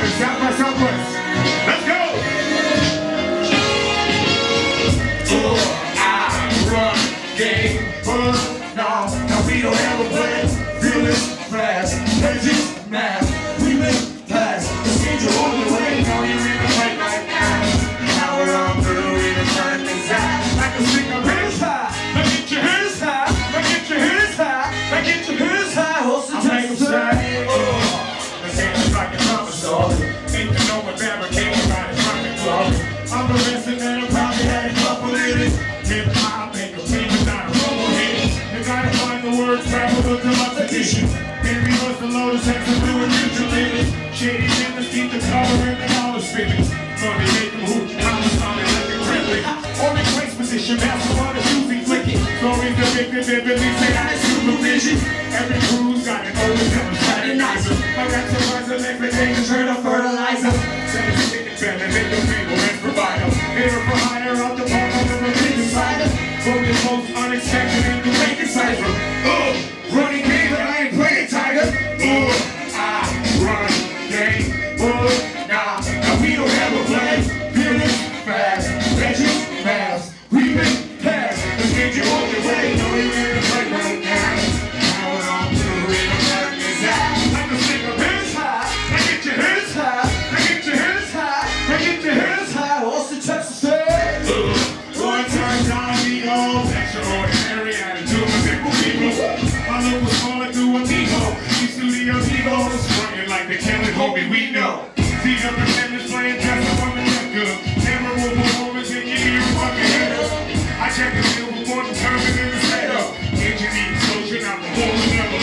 Let's go! Oh, I run game, but we don't ever play. Fast, math, we make on way, now you're in the right now. We're through. Like a high, get your hands high, get your hands high, get your hands high. To fabricated by the trumpet glory. I'm the reason that I probably had a couple in it. Hip hop make a team without a hit. You gotta find the words travel to my tradition. Baby was the lotus and the blue and neutral in it. Shady in the the color and the dollar spinning. Money make them hoop, I'm solid like a crippling. On the place position, that's the one that's usually flicking. Make the vividly say I supervision. Every crew's got an open never try to nicer. I got to rise and make the dangerous is most unexpected and you can't decipher. Ooh, running game, but I ain't playing Tiger. Ooh, I run game. Ooh, nah. we know. See the pretenders playing dress up on the record. Memorable performance and give you a fucking head up. I check the field before the tournament in the setup. Engineer, soldier, not the whole level.